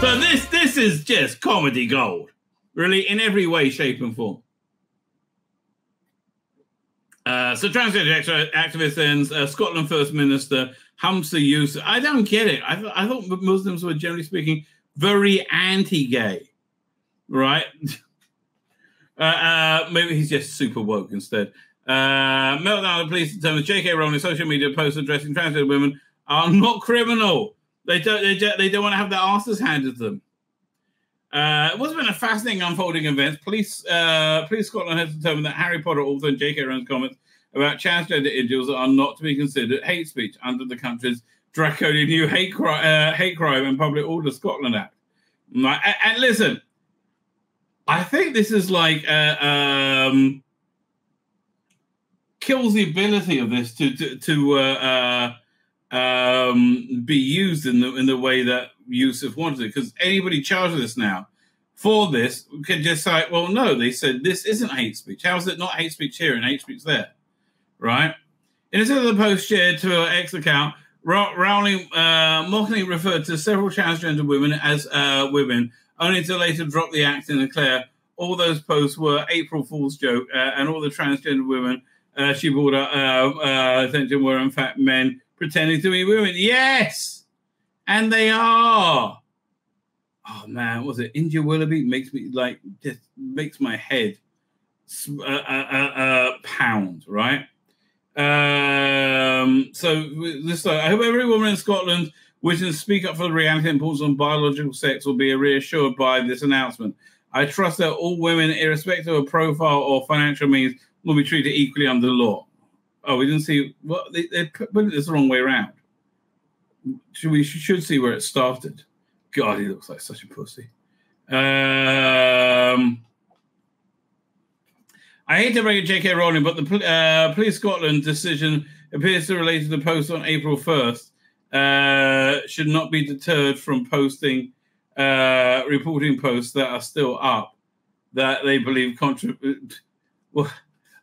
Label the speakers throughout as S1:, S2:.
S1: So this this is just comedy gold, really, in every way, shape, and form. Uh, so transgender activist ends uh, Scotland First Minister Humza Yousaf. I don't get it. I, th- I thought Muslims were generally speaking very anti-gay, right? uh, uh, maybe he's just super woke instead. Uh, meltdown the police determined J.K. Rowling social media posts addressing transgender women are not criminal. They don't. They, they don't want to have their asses handed to them. Uh, it was been a fascinating unfolding event. Police, uh, Police Scotland has determined that Harry Potter author and J.K. Rowling's comments about transgender individuals are not to be considered hate speech under the country's draconian new hate, cri- uh, hate crime and public order Scotland Act. And, and listen, I think this is like uh, um, kills the ability of this to to, to uh, uh, um, be used in the in the way that Yousaf wanted it. Because anybody charged this now for this can just say, well, no, they said this isn't hate speech. How is it not hate speech here and hate speech there? Right? In a the post shared to her X account, Rowling uh, mockingly referred to several transgender women as uh, women, only to later drop the act and declare all those posts were April Fool's joke, uh, and all the transgender women uh, she brought up uh, uh, attention were in fact men pretending to be women. Yes, and they are. Oh man, was it India Willoughby? Makes me like just makes my head uh, uh, uh, pound, right? Um, so this, I hope every woman in Scotland wishing to speak up for the reality and importance on biological sex will be reassured by this announcement. I trust that all women, irrespective of profile or financial means, will be treated equally under the law. Oh, we didn't see well, they, they put it the wrong way around. Should we should see where it started. God, he looks like such a pussy. Um, I hate to break it, J.K. Rowling, but the uh, Police Scotland decision appears to relate to the post on April 1st. Uh, should not be deterred from posting, uh, reporting posts that are still up that they believe contribute. Well,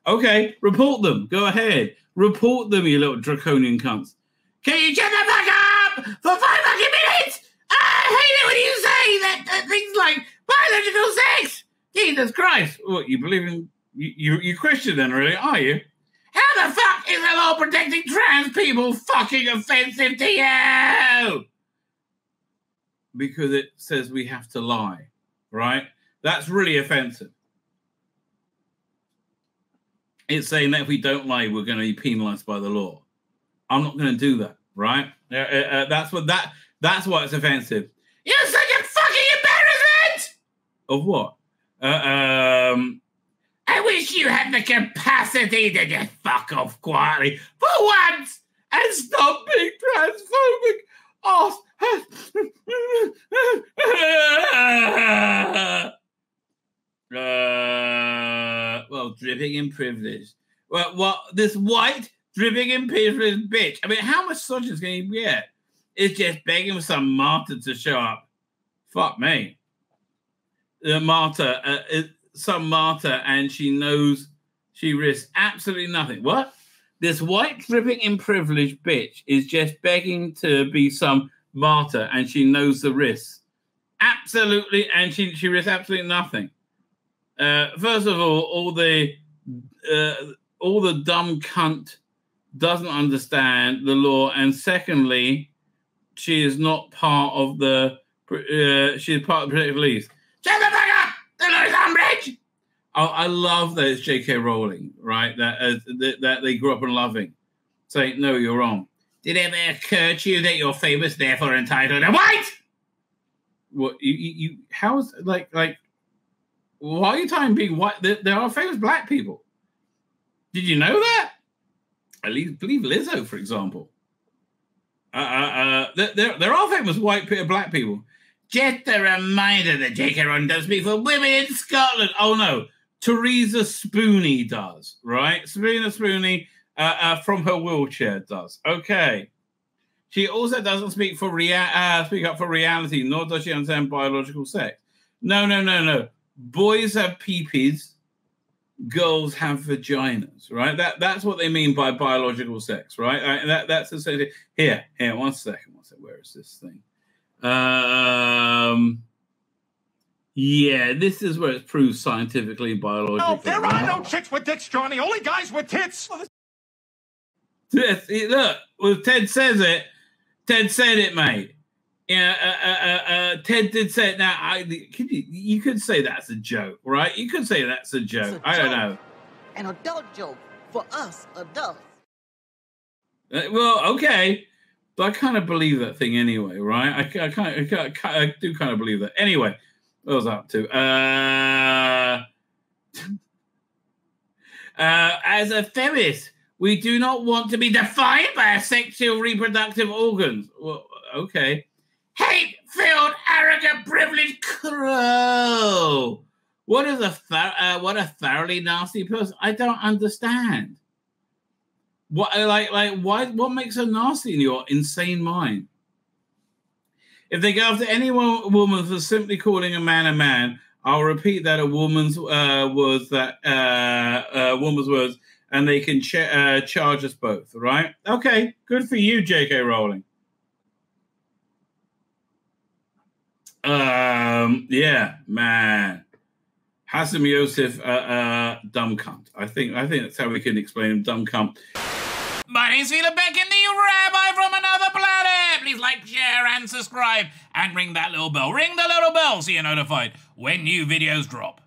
S1: Okay, report them. Go ahead. Report them, you little draconian cunts. Can you shut the fuck up for five fucking minutes? I hate it when you say that, that things like biological sex. Jesus Christ. What, you believe in... You, you, you Christian then, really, are you? How the fuck is the law protecting trans people fucking offensive to you? Because it says we have to lie, right? That's really offensive it's saying that if we don't lie, we're going to be penalized by the law. I'm not going to do that, right? Uh, uh, that's what that that's why it's offensive. You're such a fucking embarrassment. Of what? Uh, um, I wish you had the capacity to just fuck off quietly for once and stop being transphobic. Oh. Uh, well, dripping in privilege. Well, what this white dripping in privilege bitch. I mean, how much misogynist can you get? It's just begging for some martyr to show up. Fuck me. The martyr, uh, some martyr, and she knows she risks absolutely nothing. What? This white dripping in privilege bitch is just begging to be some martyr, and she knows the risks. Absolutely, and she she risks absolutely nothing. Uh, first of all, all the uh, all the dumb cunt doesn't understand the law, and secondly, she is not part of the. Uh, she is part of the protective police. Shut the fuck up! The law's Umbridge. Oh, I love that it's J.K. Rowling, right? That, uh, that that they grew up in loving. Saying no, you're wrong. Did it ever occur to you that you're famous, therefore entitled to white? What you, you, you how's like like why are you talking being white? There, are famous black people. Did you know that? I believe Lizzo, for example. Uh, uh, uh, there, there are famous white black people. Just a reminder that J.K. Rowling does speak for women in Scotland. Oh no, Teresa Spooney does, right? Serena Spooney uh, uh, from her wheelchair does. Okay. She also doesn't speak for rea- uh, speak up for reality, nor does she understand biological sex. No, no, no, no boys have peepees, girls have vaginas, right? That that's what they mean by biological sex, right? that that's essentially here. Here, one second, one second. Where is this thing? Um, yeah, this is where it's proved scientifically and biologically.
S2: No, there are no chicks with dicks, Johnny. Only guys with tits.
S1: Yes, look, well, Ted says it. Ted said it, mate. Yeah, uh, uh, uh, uh, Ted did say it. Now, I could you, you could say that's a joke, right? You could say that's a joke. I don't know.
S3: An adult joke for us adults.
S1: Uh, well, okay, but I kind of believe that thing anyway, right? I, I kind of, I, I, do kind of believe that. Anyway, what was I up to? Uh, uh, as a feminist, we do not want to be defined by our sexual reproductive organs. Well, okay. Hate-filled, arrogant, privileged crow. What is a uh, what a thoroughly nasty person? I don't understand. What like like why? What makes her nasty in your insane mind? If they go after any woman for simply calling a man a man, I'll repeat that a woman's uh, was that uh, a woman's words, and they can ch- uh, charge us both. Right? Okay, good for you, J.K. Rowling. Um, yeah, man. Hassan Yosef, uh, uh, dumb cunt. I think I think that's how we can explain him, dumb cunt.
S4: My name's Tzvi Lebetkin, the rabbi from another planet. Please like, share, and subscribe, and ring that little bell. Ring the little bell so you're notified when new videos drop.